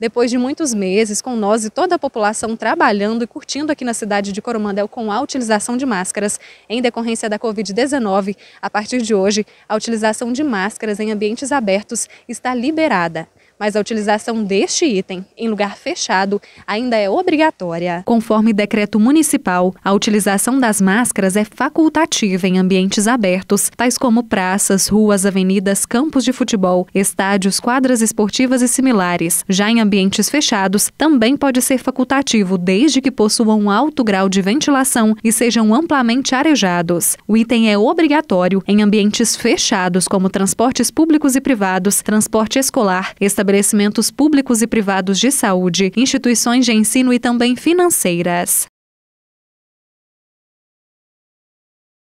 Depois de muitos meses, com nós e toda a população trabalhando e curtindo aqui na cidade de Coromandel com a utilização de máscaras em decorrência da Covid-19, a partir de hoje, a utilização de máscaras em ambientes abertos está liberada mas a utilização deste item em lugar fechado ainda é obrigatória. Conforme decreto municipal, a utilização das máscaras é facultativa em ambientes abertos, tais como praças, ruas, avenidas, campos de futebol, estádios, quadras esportivas e similares. Já em ambientes fechados, também pode ser facultativo, desde que possuam um alto grau de ventilação e sejam amplamente arejados. O item é obrigatório em ambientes fechados, como transportes públicos e privados, transporte escolar, estabelecimentos públicos e privados de saúde, instituições de ensino e também financeiras.